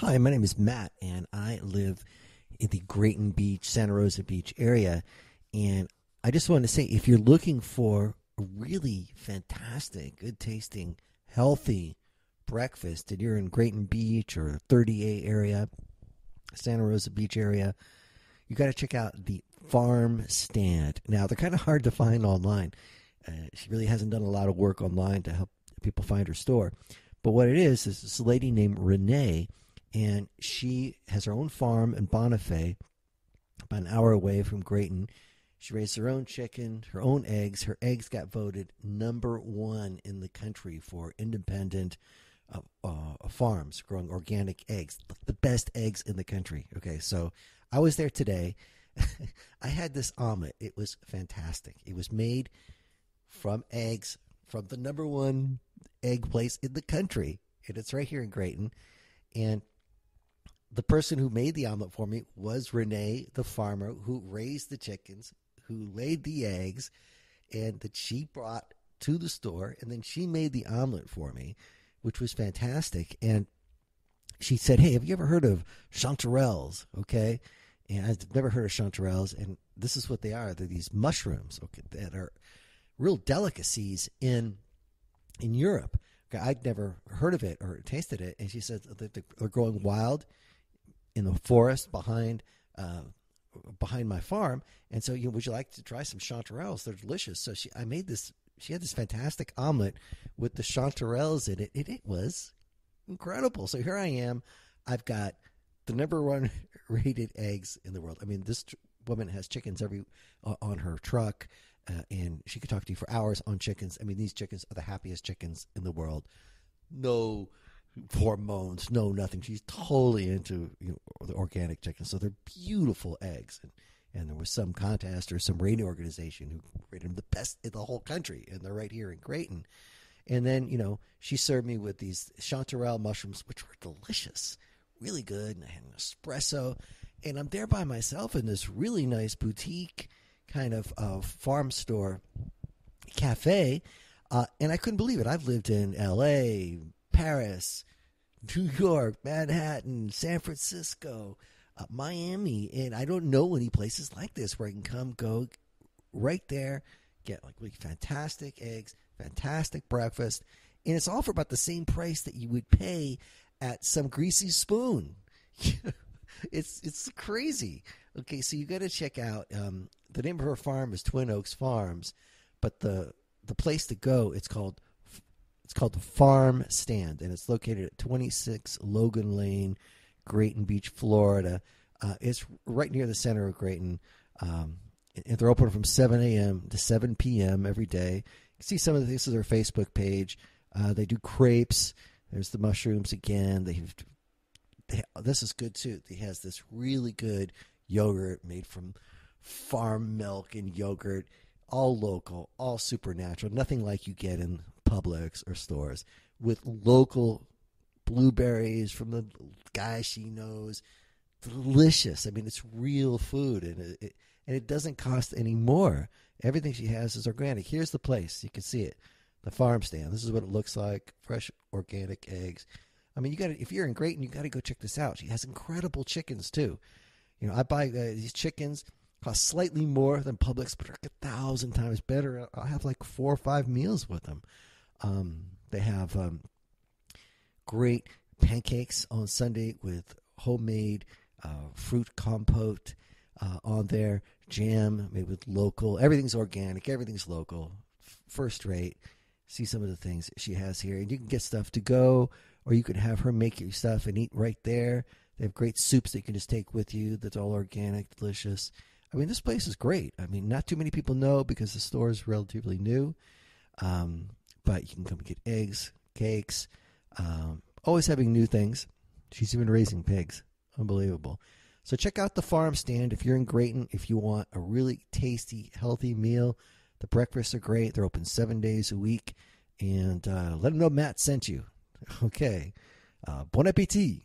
Hi, my name is Matt, and I live in the Grayton Beach, Santa Rosa Beach area. And I just wanted to say if you're looking for a really fantastic, good tasting, healthy breakfast, and you're in Grayton Beach or 30A area, Santa Rosa Beach area, you got to check out the Farm Stand. Now, they're kind of hard to find online. Uh, she really hasn't done a lot of work online to help people find her store. But what it is is this lady named Renee, and she has her own farm in Bonifay, about an hour away from Grayton. She raised her own chicken, her own eggs. Her eggs got voted number one in the country for independent uh, uh, farms growing organic eggs, the best eggs in the country. Okay, so I was there today. I had this omelet. It was fantastic. It was made from eggs from the number one egg place in the country, and it's right here in Grayton. And the person who made the omelet for me was Renee, the farmer who raised the chickens, who laid the eggs, and that she brought to the store, and then she made the omelet for me, which was fantastic. And she said, "Hey, have you ever heard of chanterelles?" Okay, and I've never heard of chanterelles, and this is what they are. They're these mushrooms, okay, that are real delicacies in in Europe. Okay, I'd never heard of it or tasted it, and she said they're growing wild in the forest behind uh, behind my farm. And so, you know, would you like to try some chanterelles? They're delicious. So she, I made this. She had this fantastic omelet with the chanterelles in it, and it was incredible. So here I am. I've got the number one rated eggs in the world. I mean, this woman has chickens every uh, on her truck uh, and she could talk to you for hours on chickens. I mean, these chickens are the happiest chickens in the world. No hormones, no nothing. She's totally into you know, the organic chickens, so they're beautiful eggs. And and there was some contest or some radio organization who rated them the best in the whole country, and they're right here in Grayton. And then you know she served me with these chanterelle mushrooms, which were delicious, really good. And I had an espresso, and I'm there by myself in this really nice boutique kind of uh, farm store cafe, uh, and I couldn't believe it. I've lived in L.A., Paris, New York, Manhattan, San Francisco, uh, Miami, and I don't know any places like this where I can come, go right there, get like really fantastic eggs, fantastic breakfast, and it's all for about the same price that you would pay at some greasy spoon. it's it's crazy. Okay, so you got to check out. Um, the name of her farm is Twin Oaks Farms, but the the place to go it's called it's called the Farm Stand, and it's located at 26 Logan Lane, Grayton Beach, Florida. Uh, it's right near the center of Grayton. Um, and they're open from 7 a.m. to 7 p.m. every day. You can see some of the, this is their Facebook page. Uh, they do crepes. There's the mushrooms again. They, have, they this is good too. He has this really good yogurt made from farm milk and yogurt, all local, all supernatural, nothing like you get in Publix or stores, with local blueberries from the guy she knows. Delicious. I mean, it's real food, and it, and it doesn't cost any more. Everything she has is organic. Here's the place. You can see it. The farm stand. This is what it looks like. Fresh organic eggs. I mean, you got if you're in Grayton, you got to go check this out. She has incredible chickens too. You know, I buy uh, these chickens cost slightly more than Publix, but are a thousand times better. I'll have like four or five meals with them. Um, they have um, great pancakes on Sunday with homemade uh, fruit compote uh, on there, jam made with local. Everything's organic. Everything's local, first rate. See some of the things she has here, and you can get stuff to go, or you can have her make your stuff and eat right there. They have great soups that you can just take with you. That's all organic, delicious. I mean, this place is great. I mean, not too many people know because the store is relatively new. Um, but you can come get eggs, cakes, um, always having new things. She's even raising pigs. Unbelievable. So check out the farm stand if you're in Grayton. If you want a really tasty, healthy meal, the breakfasts are great. They're open seven days a week. And uh, let them know Matt sent you. Okay. Uh, bon appetit.